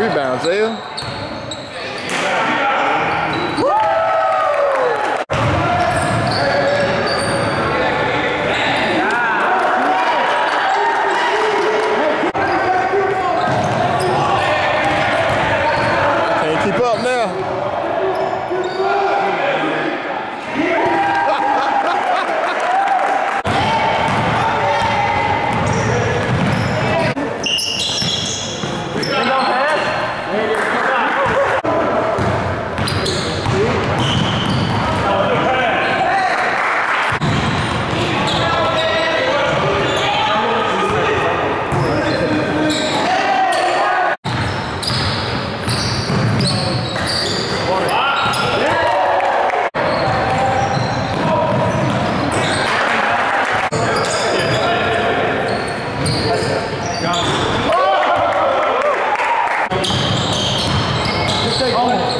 Rebounds, Zale. 됐다, 이거.